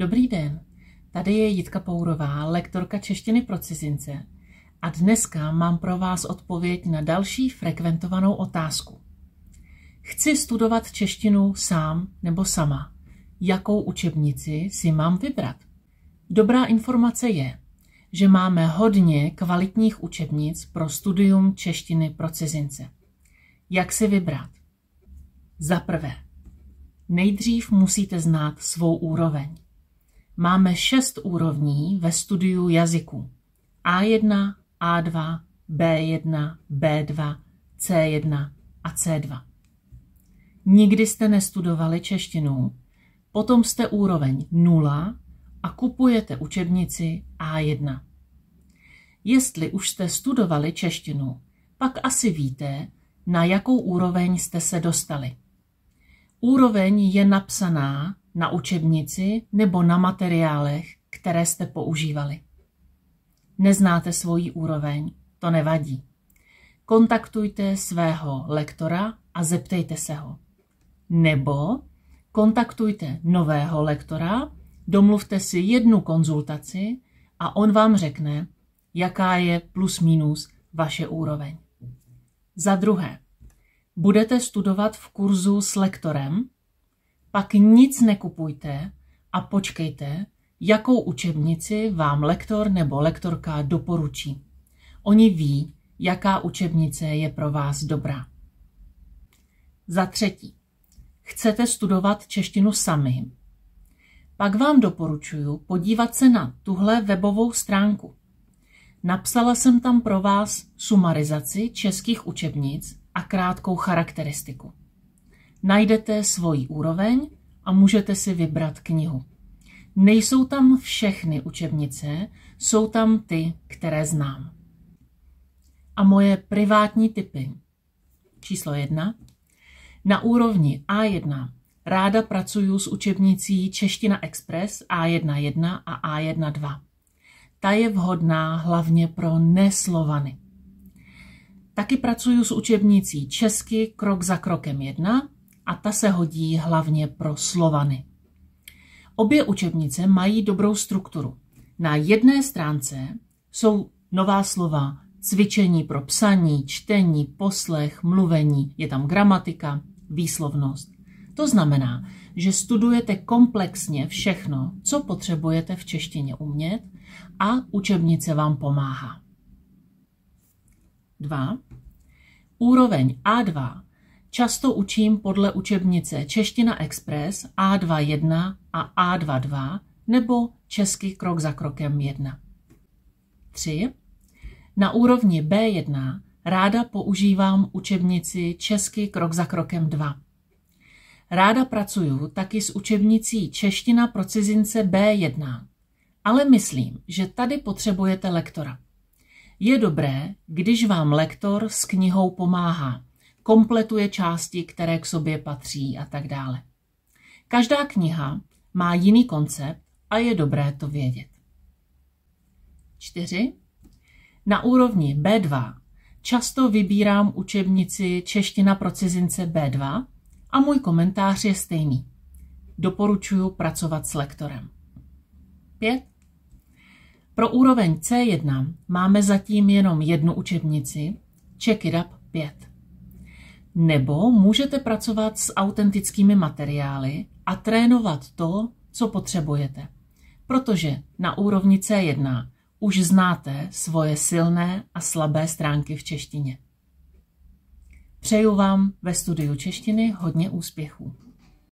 Dobrý den, tady je Jitka Pourová, lektorka češtiny pro cizince a dneska mám pro vás odpověď na další frekventovanou otázku. Chci studovat češtinu sám nebo sama. Jakou učebnici si mám vybrat? Dobrá informace je, že máme hodně kvalitních učebnic pro studium češtiny pro cizince. Jak si vybrat? Za prvé, nejdřív musíte znát svou úroveň. Máme šest úrovní ve studiu jazyku. A1, A2, B1, B2, C1 a C2. Nikdy jste nestudovali češtinu, potom jste úroveň 0 a kupujete učebnici A1. Jestli už jste studovali češtinu, pak asi víte, na jakou úroveň jste se dostali. Úroveň je napsaná na učebnici nebo na materiálech, které jste používali. Neznáte svoji úroveň, to nevadí. Kontaktujte svého lektora a zeptejte se ho. Nebo kontaktujte nového lektora, domluvte si jednu konzultaci a on vám řekne, jaká je plus minus vaše úroveň. Za druhé, budete studovat v kurzu s lektorem, pak nic nekupujte a počkejte, jakou učebnici vám lektor nebo lektorka doporučí. Oni ví, jaká učebnice je pro vás dobrá. Za třetí, chcete studovat češtinu sami, pak vám doporučuji podívat se na tuhle webovou stránku. Napsala jsem tam pro vás sumarizaci českých učebnic a krátkou charakteristiku. Najdete svoji úroveň a můžete si vybrat knihu. Nejsou tam všechny učebnice, jsou tam ty, které znám. A moje privátní typy. Číslo jedna. Na úrovni A1 ráda pracuju s učebnicí Čeština Express A1.1 a A1.2. Ta je vhodná hlavně pro neslovany. Taky pracuju s učebnicí Česky krok za krokem 1 a ta se hodí hlavně pro Slovany. Obě učebnice mají dobrou strukturu. Na jedné stránce jsou nová slova, cvičení pro psaní, čtení, poslech, mluvení, je tam gramatika, výslovnost. To znamená, že studujete komplexně všechno, co potřebujete v češtině umět a učebnice vám pomáhá. 2. Úroveň A2 často učím podle učebnice Čeština Express A2.1 a A2.2 nebo Český krok za krokem 1. 3. Na úrovni B1 ráda používám učebnici Český krok za krokem 2. Ráda pracuju taky s učebnicí Čeština pro cizince B1, ale myslím, že tady potřebujete lektora. Je dobré, když vám lektor s knihou pomáhá, kompletuje části, které k sobě patří a tak dále. Každá kniha má jiný koncept a je dobré to vědět. 4. Na úrovni B2 často vybírám učebnici Čeština pro cizince B2 a můj komentář je stejný. Doporučuji pracovat s lektorem. 5. Pro úroveň C1 máme zatím jenom jednu učebnici, Check It Up 5. Nebo můžete pracovat s autentickými materiály a trénovat to, co potřebujete. Protože na úrovni C1 už znáte svoje silné a slabé stránky v češtině. Přeju vám ve studiu češtiny hodně úspěchů.